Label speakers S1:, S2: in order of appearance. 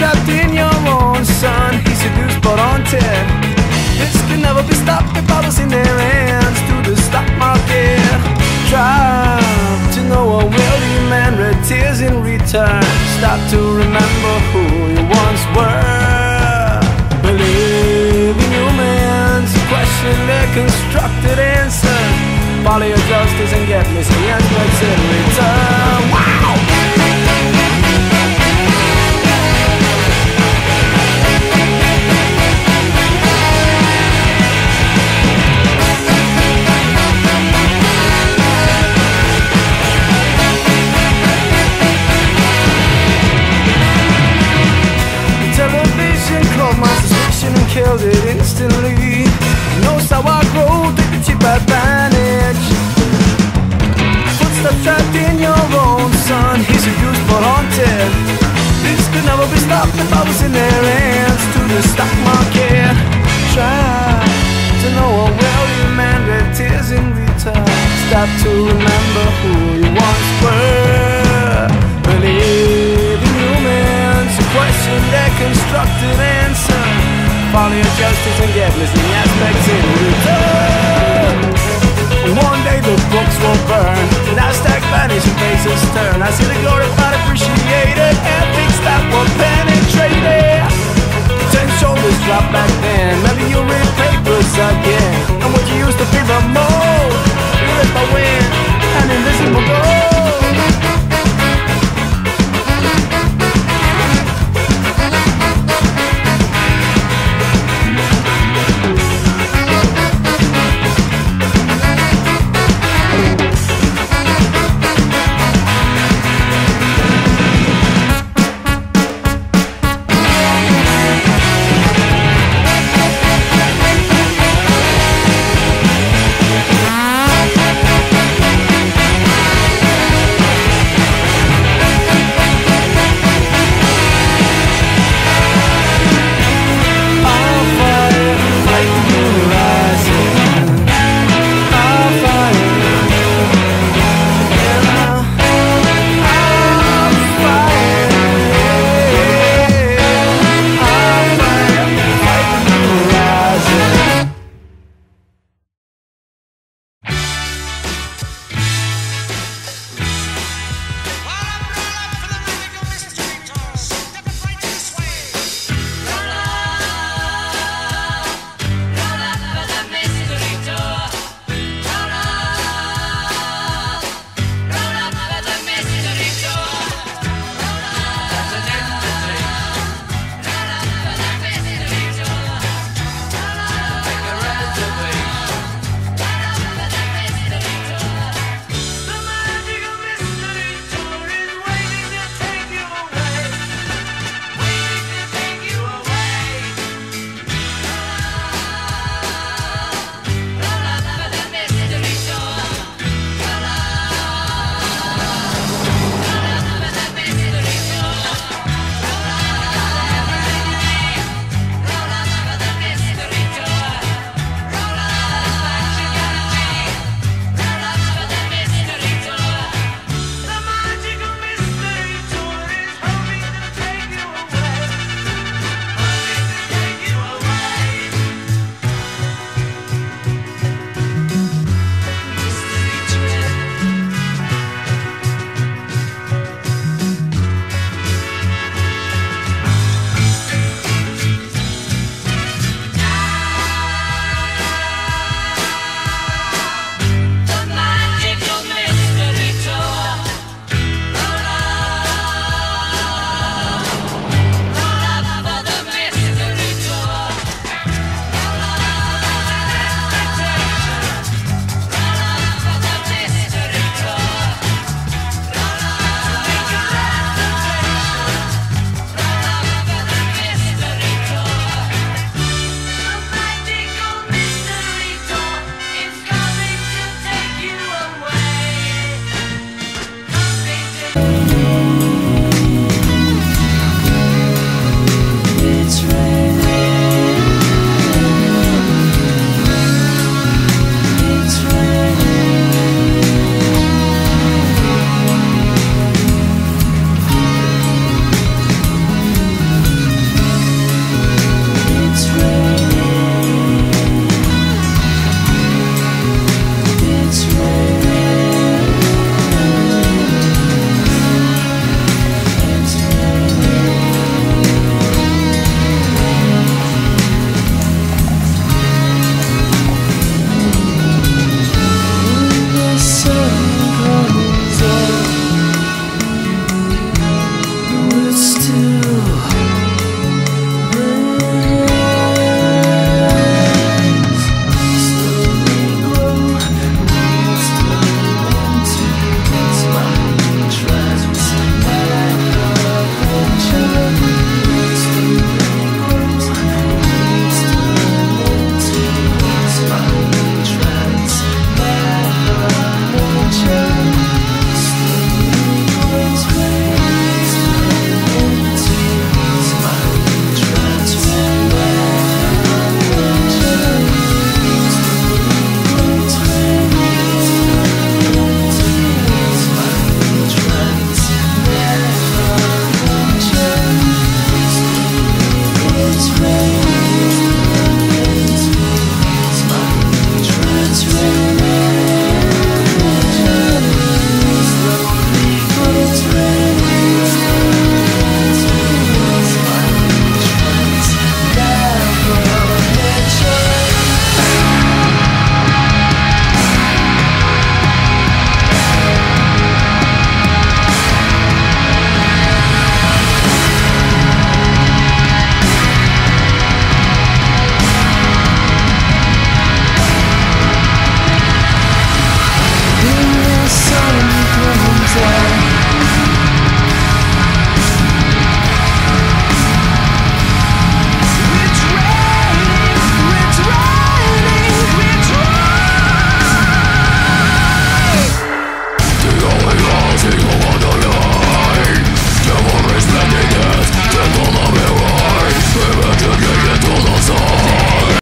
S1: trapped in your own sun. He seduced but haunted. This can never be stopped. It follows in their hands to the stock market. Trapped to know a wealthy man, red tears in return. Stop to remember who you once were. Believe in humans, question their constructed answers. Follow your justice and get missing aspects I in their hands to the stock market. Try to know a wealthy man, red tears in return. Stop to remember who you once were. Believe in humans, question their constructed answer. Follow your justice and get missing aspects in return. One day the books will burn, the Nasdaq vanish and faces turn. I see the glorified appreciation.